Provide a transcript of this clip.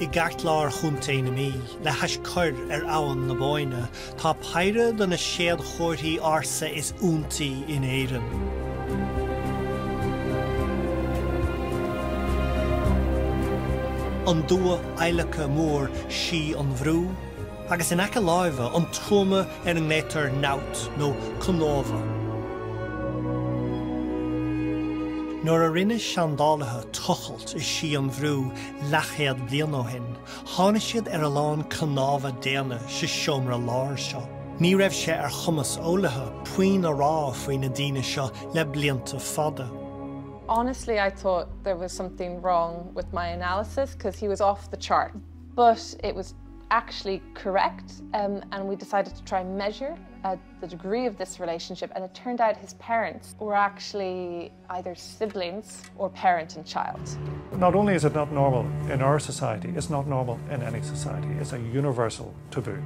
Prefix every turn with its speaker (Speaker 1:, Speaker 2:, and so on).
Speaker 1: I gart lár chuntaine mí le heis chur ar ann na báine, Tá peire don na séad chóirthaí arsa is úntaí in éan. An dua eilecha mór si an bhrú, agus in eice láimhe an tuama ar an nétar nát nó. A rinne is an. Ní raibh sé ar chumas ólathe a rá na seo le blianta fada.
Speaker 2: Honestly, I thought there was something wrong with my analysis because he was off the chart. But it was actually correct, um, and we decided to try and measure uh, the degree of this relationship. And it turned out his parents were actually either siblings or parent and child.
Speaker 3: Not only is it not normal in our society, it's not normal in any society. It's a universal taboo.